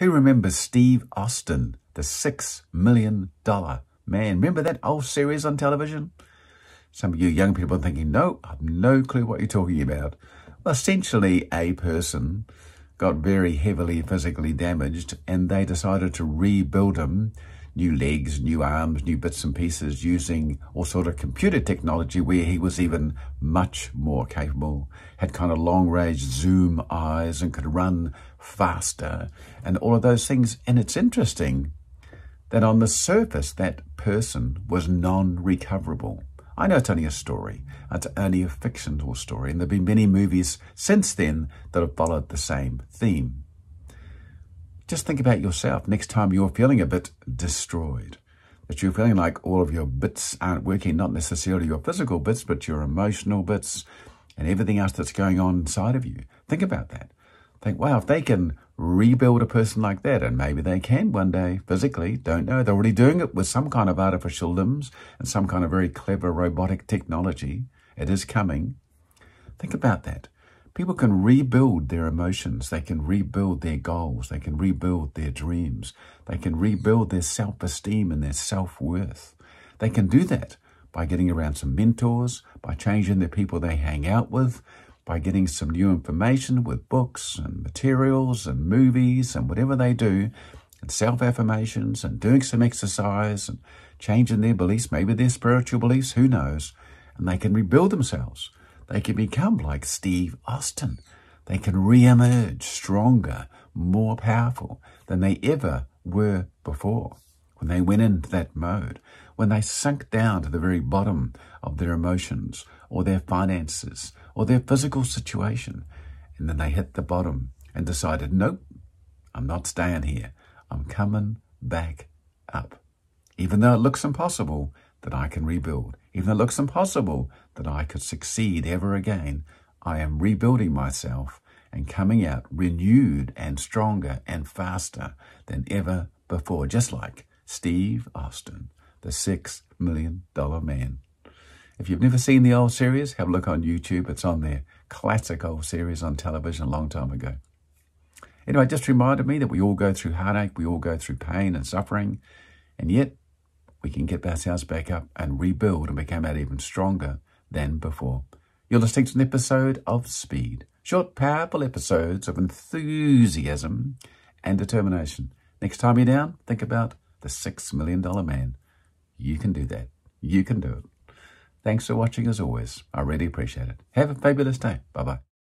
Who remembers Steve Austin, the six million dollar man? Remember that old series on television? Some of you young people are thinking, no, I've no clue what you're talking about. Well, essentially, a person got very heavily physically damaged and they decided to rebuild him new legs, new arms, new bits and pieces using all sort of computer technology where he was even much more capable, had kind of long range zoom eyes and could run faster and all of those things. And it's interesting that on the surface, that person was non-recoverable. I know it's only a story. It's only a fictional story. And there have been many movies since then that have followed the same theme. Just think about yourself next time you're feeling a bit destroyed, that you're feeling like all of your bits aren't working, not necessarily your physical bits, but your emotional bits and everything else that's going on inside of you. Think about that. Think, wow, if they can rebuild a person like that, and maybe they can one day physically, don't know. They're already doing it with some kind of artificial limbs and some kind of very clever robotic technology. It is coming. Think about that. People can rebuild their emotions. They can rebuild their goals. They can rebuild their dreams. They can rebuild their self-esteem and their self-worth. They can do that by getting around some mentors, by changing the people they hang out with, by getting some new information with books and materials and movies and whatever they do, and self-affirmations and doing some exercise and changing their beliefs, maybe their spiritual beliefs, who knows, and they can rebuild themselves. They can become like Steve Austin. They can re-emerge stronger, more powerful than they ever were before. When they went into that mode, when they sunk down to the very bottom of their emotions or their finances or their physical situation, and then they hit the bottom and decided, nope, I'm not staying here. I'm coming back up. Even though it looks impossible that I can rebuild, even though it looks impossible that I could succeed ever again, I am rebuilding myself and coming out renewed and stronger and faster than ever before, just like Steve Austin, the six million dollar man. If you've never seen the old series, have a look on YouTube. It's on there. Classic old series on television a long time ago. Anyway, just reminded me that we all go through heartache, we all go through pain and suffering, and yet we can get ourselves back up and rebuild and become out even stronger than before. You're listening to an episode of Speed. Short, powerful episodes of enthusiasm and determination. Next time you're down, think about the Six Million Dollar Man. You can do that. You can do it. Thanks for watching as always. I really appreciate it. Have a fabulous day. Bye-bye.